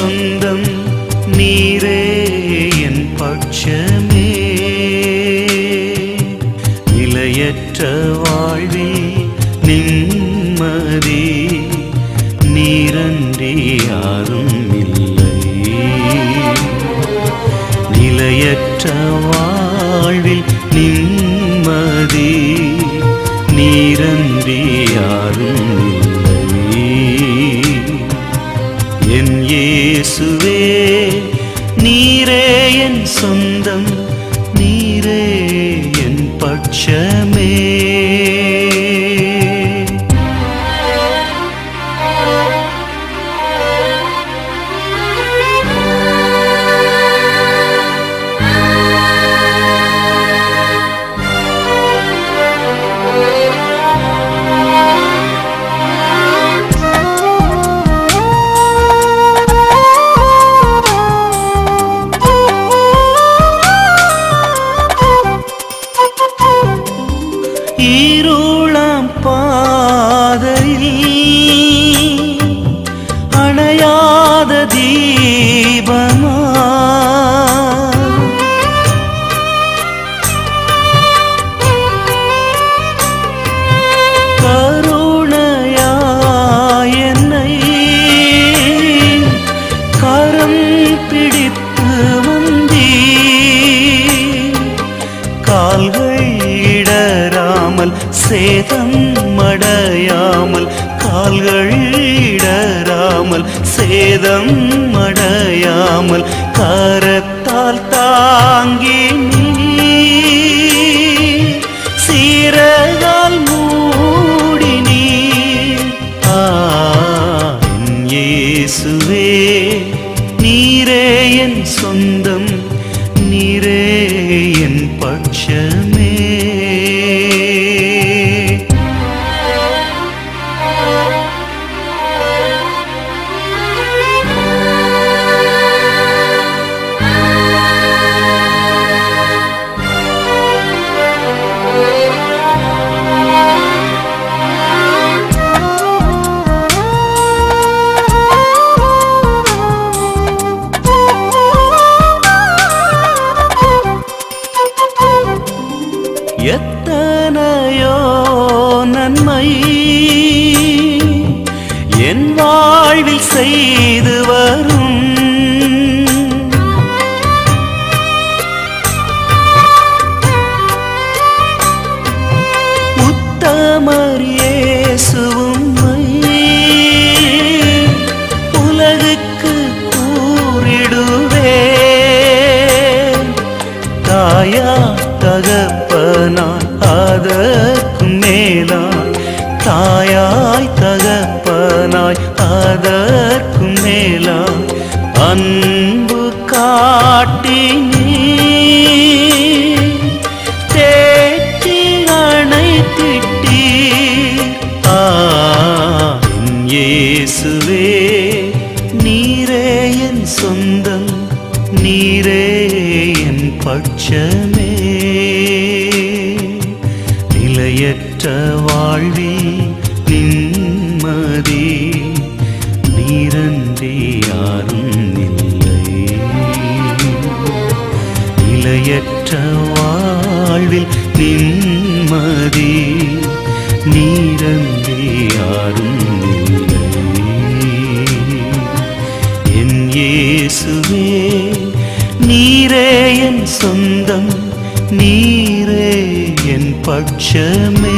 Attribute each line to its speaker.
Speaker 1: சொந்தம் நீரே என் பட்சமே. நிலையற்ற வாழ்வி நிம்மதி நீரன்றி யாரும் இல்லை. நிலையற்ற வாழ்வில் நிம்மதி நீரன்றி யாரும் पक्ष में சேதம் மடையாமல் கால்கள் இடராமல் சேதம் மடையாமல் காரத்தால் தாங்கி சீரகால் மூடி நீ. ஆ, நீரே என் சொந்தம். செய்து வரும். உத்தமர் இயேசுவும்மை உலகுக்கு கூறிடுவேன். தாயா தகப்பனாய் அதற்கும் மேலாய் தாயாய் த என் சொந்தம் நீரே என் பட்சமே. நிலையற்ற வாழ்வி நிம்மதி நீரன்றி யாரும் இல்லை. நிலையற்ற வாழ்வில் நிம்மதி நீரன்றி யாரும் இல்லை. சொந்தம் நீரே என் பட்சமே.